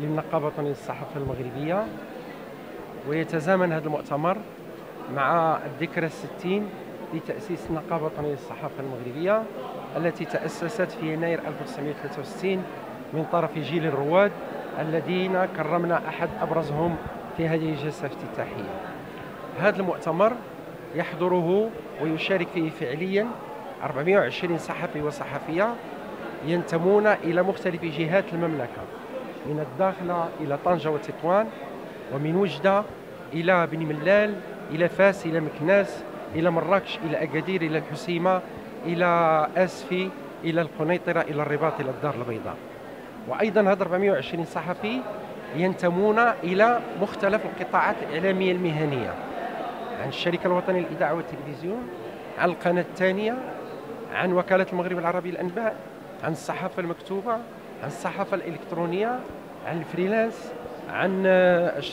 للنقابة الوطنية للصحافة المغربية ويتزامن هذا المؤتمر مع الذكرى الستين لتأسيس النقابة الوطنية للصحافة المغربية التي تأسست في يناير 1963 من طرف جيل الرواد الذين كرمنا أحد أبرزهم في هذه الجلسة الافتتاحية. هذا المؤتمر يحضره ويشارك فيه فعليا 420 صحفي وصحفية ينتمون إلى مختلف جهات المملكة. من الداخلة إلى طنجة وتطوان ومن وجدة إلى بني ملال إلى فاس إلى مكناس إلى مراكش إلى أكادير إلى الحسيمة إلى أسفي إلى القنيطرة إلى الرباط إلى الدار البيضاء. وأيضا هذا 420 صحفي ينتمون إلى مختلف القطاعات الإعلامية المهنية. عن الشركة الوطنية للإذاعة والتلفزيون عن القناة الثانية عن وكالة المغرب العربي للأنباء عن الصحافة المكتوبة عن الصحافة الإلكترونية عن الفريلانس عن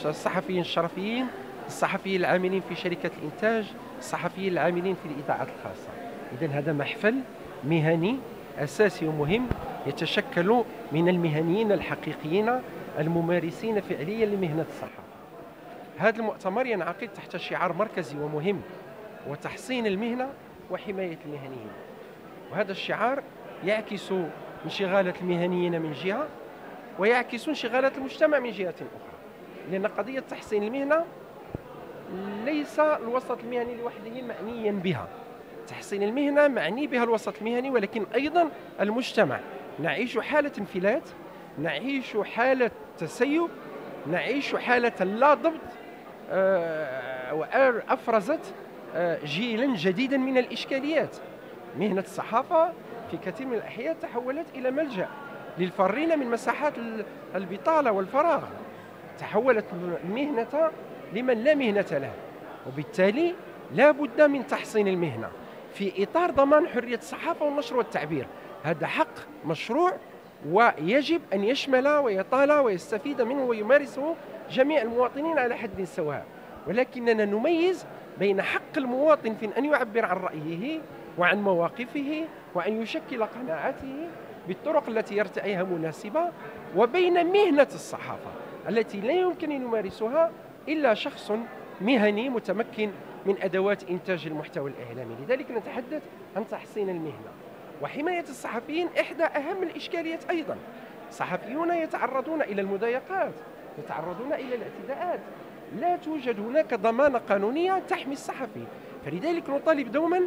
الصحفيين الشرفيين الصحفيين العاملين في شركة الإنتاج الصحفيين العاملين في الإذاعات الخاصة. إذا هذا محفل مهني أساسي ومهم يتشكل من المهنيين الحقيقيين الممارسين فعليا لمهنة الصحافة. هذا المؤتمر ينعقد تحت شعار مركزي ومهم وتحصين المهنة وحماية المهنيين. وهذا الشعار يعكس انشغالات المهنيين من جهة ويعكس انشغالات المجتمع من جهة أخرى. لأن قضية تحسين المهنة ليس الوسط المهني لوحده معنيا بها. تحسين المهنة معني بها الوسط المهني ولكن أيضا المجتمع. نعيش حالة انفلات نعيش حالة تسيب نعيش حالة لا ضبط آه، أفرزت آه، جيلا جديدا من الإشكاليات. مهنة الصحافة في كثير من الأحيان تحولت إلى ملجأ للفرين من مساحات البطالة والفراغ. تحولت المهنة لمن لا مهنة له وبالتالي لا بد من تحصين المهنة. في إطار ضمان حرية الصحافة والنشر والتعبير هذا حق مشروع ويجب أن يشمل ويطال ويستفيد منه ويمارسه جميع المواطنين على حد سواء. ولكننا نميز بين حق المواطن في أن يعبر عن رأيه وعن مواقفه وأن يشكل قناعاته بالطرق التي يرتعيها مناسبة وبين مهنة الصحافة التي لا يمكن أن يمارسها إلا شخص مهني متمكن من أدوات إنتاج المحتوى الإعلامي. لذلك نتحدث عن تحسين المهنة. وحماية الصحفيين إحدى أهم الإشكاليات أيضا. صحفيون يتعرضون إلى المضايقات يتعرضون إلى الاعتداءات. لا توجد هناك ضمانة قانونية تحمي الصحفي. فلذلك نطالب دوما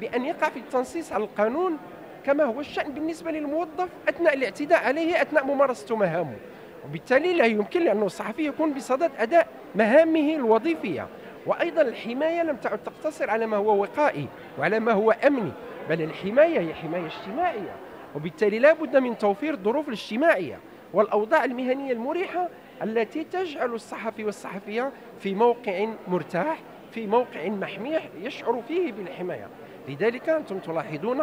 بأن يقع في التنصيص على القانون كما هو الشأن بالنسبة للموظف أثناء الاعتداء عليه أثناء ممارسة مهامه. وبالتالي لا يمكن لأنه الصحفي يكون بصدد أداء مهامه الوظيفية. وأيضا الحماية لم تعد تقتصر على ما هو وقائي وعلى ما هو أمني بل الحماية هي حماية اجتماعية. وبالتالي لا بد من توفير الظروف الاجتماعية والأوضاع المهنية المريحة التي تجعل الصحفي والصحفية في موقع مرتاح في موقع محميح يشعر فيه بالحماية. لذلك أنتم تلاحظون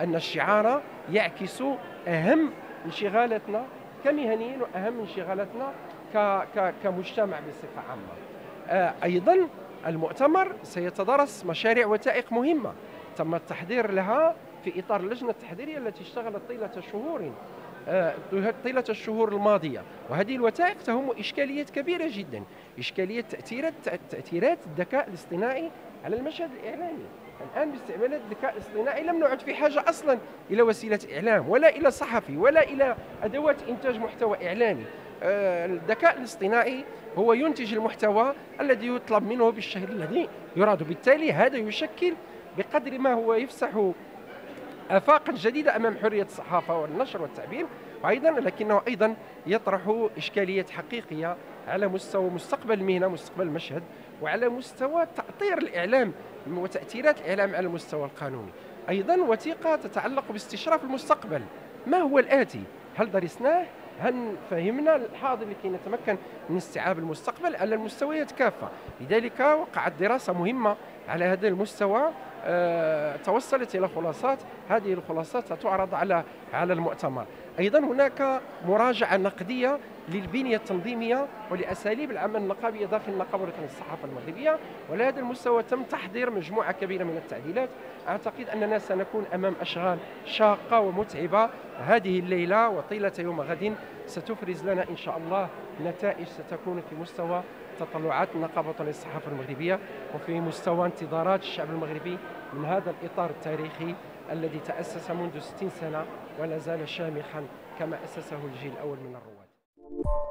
أن الشعار يعكس أهم انشغالاتنا كمهنيين وأهم انشغالاتنا كمجتمع بصفة عامة. آه، أيضا المؤتمر سيتدرس مشاريع وثائق مهمة. تم التحضير لها في إطار اللجنة التحضيرية التي اشتغلت طيلة شهور. آه، طيلة الشهور الماضية. وهذه الوثائق تهم إشكاليات كبيرة جدا. إشكالية تأثيرات تأثيرات الذكاء الاصطناعي على المشهد الإعلامي. الآن باستعمال الذكاء الاصطناعي لم نعد في حاجة أصلا إلى وسيلة إعلام ولا إلى صحفي ولا إلى أدوات إنتاج محتوى إعلامي. آه، الذكاء الاصطناعي هو ينتج المحتوى الذي يطلب منه بالشهر الذي يراد. بالتالي هذا يشكل بقدر ما هو يفسح آفاقا جديدة أمام حرية الصحافة والنشر والتعبير وأيضا لكنه أيضا يطرح إشكاليات حقيقية على مستوى مستقبل المهنة مستقبل المشهد وعلى مستوى تأطير الإعلام وتأثيرات الإعلام على المستوى القانوني. أيضا وثيقة تتعلق باستشراف المستقبل. ما هو الآتي؟ هل درسناه؟ هل فهمنا؟ الحاضر لكي نتمكن من استيعاب المستقبل. على المستويات كافة. لذلك وقعت دراسة مهمة على هذا المستوى. توصلت إلى خلاصات. هذه الخلاصات ستعرض على على المؤتمر. أيضا هناك مراجعة نقدية للبنية التنظيمية ولأساليب العمل النقابيه داخل النقابة الوطنية للصحافة المغربية. وعلى هذا المستوى تم تحضير مجموعة كبيرة من التعديلات. أعتقد أننا سنكون أمام أشغال شاقة ومتعبة. هذه الليلة وطيلة يوم غد ستفرز لنا إن شاء الله نتائج ستكون في مستوى تطلعات النقابة الوطنية للصحافة المغربية. وفي مستوى انتظارات الشعب المغربي من هذا الإطار التاريخي الذي تأسس منذ 60 سنة ولا زال شامخا كما أسسه الجيل الأول من الرواد.